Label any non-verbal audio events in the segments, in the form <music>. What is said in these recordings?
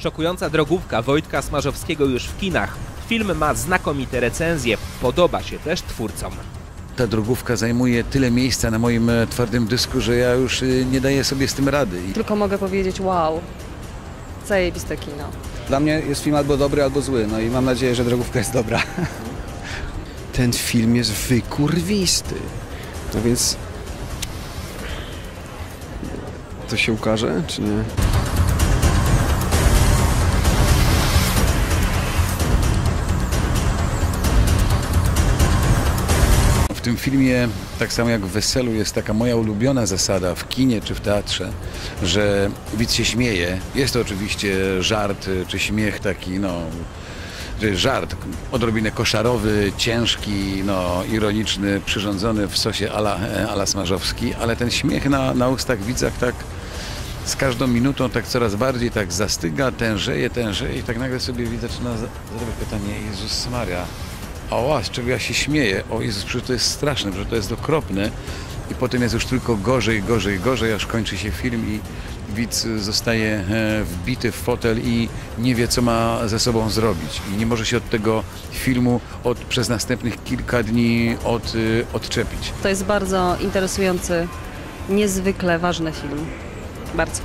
Szokująca drogówka Wojtka Smarzowskiego już w kinach. Film ma znakomite recenzje, podoba się też twórcom. Ta drogówka zajmuje tyle miejsca na moim e, twardym dysku, że ja już y, nie daję sobie z tym rady. Tylko mogę powiedzieć wow. Zajebiste kino. Dla mnie jest film albo dobry, albo zły. No i mam nadzieję, że drogówka jest dobra. <laughs> ten film jest wykurwisty. No więc... To się ukaże, czy nie? Tym filmie, tak samo jak w Weselu, jest taka moja ulubiona zasada w kinie czy w teatrze, że widz się śmieje. Jest to oczywiście żart czy śmiech taki, no, żart odrobinę koszarowy, ciężki, no, ironiczny, przyrządzony w sosie ala, e, ala smażowski, ale ten śmiech na, na ustach widzach tak z każdą minutą tak coraz bardziej tak zastyga, tężeje, tężeje i tak nagle sobie widz zaczyna za- zadawać pytanie, Jezus Maria, o, z czego ja się śmieję? O Jezus, przecież to jest straszne, przecież to jest okropne. I potem jest już tylko gorzej, gorzej, gorzej, aż kończy się film i widz zostaje e, wbity w fotel i nie wie, co ma ze sobą zrobić. I nie może się od tego filmu od, przez następnych kilka dni od, y, odczepić. To jest bardzo interesujący, niezwykle ważny film. Bardzo.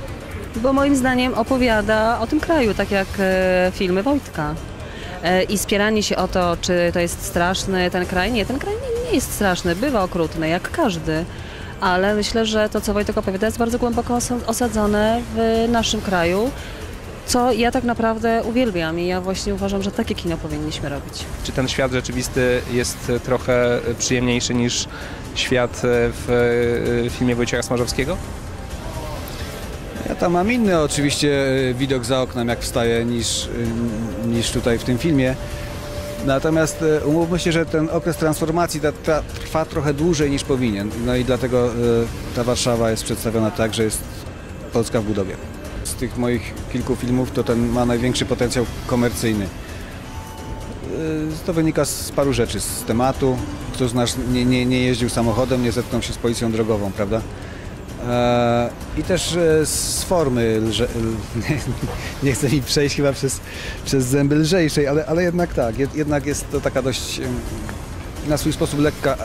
Bo moim zdaniem opowiada o tym kraju, tak jak e, filmy Wojtka. E, I spieranie się o to, czy to jest straszny ten kraj. Nie, ten kraj nie, nie jest straszny, bywa okrutny, jak każdy. Ale myślę, że to, co Wojtek opowiada, jest bardzo głęboko osa- osadzone w naszym kraju, co ja tak naprawdę uwielbiam i ja właśnie uważam, że takie kino powinniśmy robić. Czy ten świat rzeczywisty jest trochę przyjemniejszy niż świat w filmie Wojciecha Smarzowskiego? Ja tam mam inny oczywiście y, widok za oknem, jak wstaję, niż, y, niż tutaj w tym filmie. Natomiast y, umówmy się, że ten okres transformacji trwa trochę dłużej niż powinien. No i dlatego ta Warszawa jest przedstawiona tak, że jest Polska w budowie. Z tych moich kilku filmów to ten ma największy potencjał komercyjny. To wynika z paru rzeczy. Z tematu, kto z nas nie, nie, nie jeździł samochodem, nie zetknął się z policją drogową, prawda? E, I też e, z formy, lże, <laughs> nie, chcę mi przejść chyba przez, przez zęby lżejszej, ale, ale jednak tak, jed, jednak jest to taka dość na swój sposób lekka,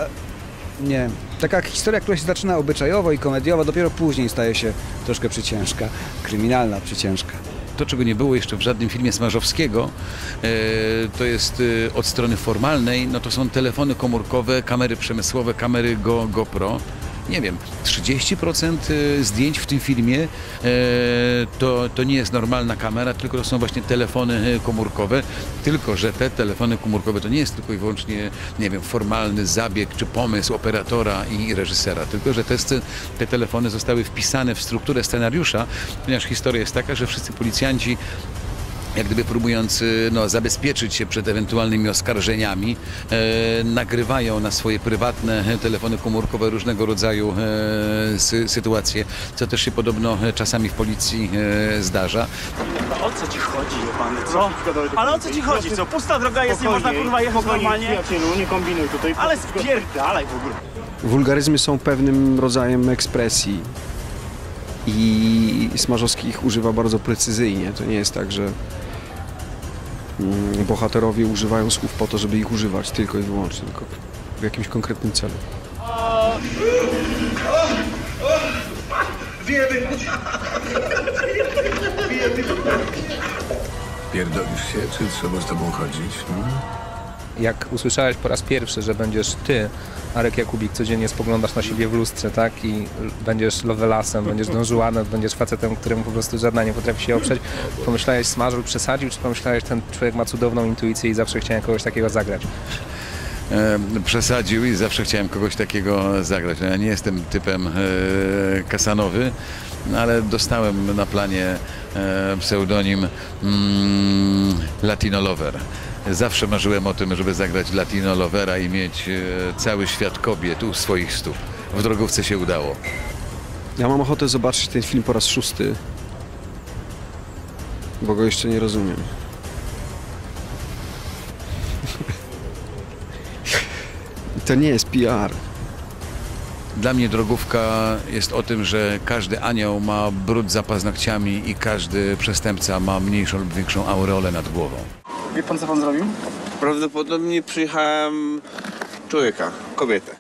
nie, taka historia, która się zaczyna obyczajowo i komediowo, dopiero później staje się troszkę przyciężka, kryminalna przyciężka. To, czego nie było jeszcze w żadnym filmie Smarzowskiego, e, to jest od strony formalnej, no to są telefony komórkowe, kamery przemysłowe, kamery Go, GoPro. Nie wiem, 30% e, zdjęć w tym filmie e, to, to nie jest normalna kamera, tylko to są właśnie telefony e, komórkowe. Tylko, że te telefony komórkowe to nie jest tylko i wyłącznie, nie wiem, formalny zabieg czy pomysł operatora i reżysera, tylko, że te, te telefony zostały wpisane w strukturę scenariusza, ponieważ historia jest taka, że wszyscy policjanci jak gdyby próbując y, no, zabezpieczyć się przed ewentualnymi oskarżeniami, e, nagrywają na swoje prywatne telefony komórkowe różnego rodzaju e, sy, sytuacje, co też się podobno czasami w policji e, zdarza. O co ci chodzi, jebany, co? Ale o co ci chodzi, co? Pusta droga jest, nie można kurwa jechać normalnie? Przyjacielu, nie kombinuj tutaj. Ale spierdalaj w ogóle. Wulgaryzmy są pewnym rodzajem ekspresji i Smarzowski ich używa bardzo precyzyjnie. To nie jest tak, że mm, bohaterowie używają słów po to, żeby ich używać tylko i wyłącznie, tylko w jakimś konkretnym celu. Pierdolisz się, czy trzeba z tobą chodzić? Hmm? Jak usłyszałeś po raz pierwszy, że będziesz ty, Arek Jakubik, codziennie spoglądasz na siebie w lustrze, tak? I będziesz lovelasem, będziesz dążuanem, będziesz facetem, któremu po prostu żadna nie potrafi się oprzeć. Pomyślałeś, smażul przesadził, czy pomyślałeś, ten człowiek ma cudowną intuicję i zawsze chciałem kogoś takiego zagrać? e, przesadził i zawsze chciałem kogoś takiego zagrać. No, ja nie jestem typem e, kasanowy, no, ale dostałem na planie e, pseudonim mm, Latino Lover. Zawsze marzyłem o tym, żeby zagrać Latino Lovera i mieć e, cały świat kobiet u swoich stóp. W drogówce się udało. Ja mam ochotę zobaczyć ten film po raz szósty, bo go jeszcze nie rozumiem. <laughs> To nie jest PR. Dla mnie drogówka jest o tym, że każdy anioł ma brud za paznokciami i każdy przestępca ma mniejszą lub większą aureolę nad głową. Wie pan co pan zrobił? Prawdopodobnie przyjechałem człowieka, kobietę.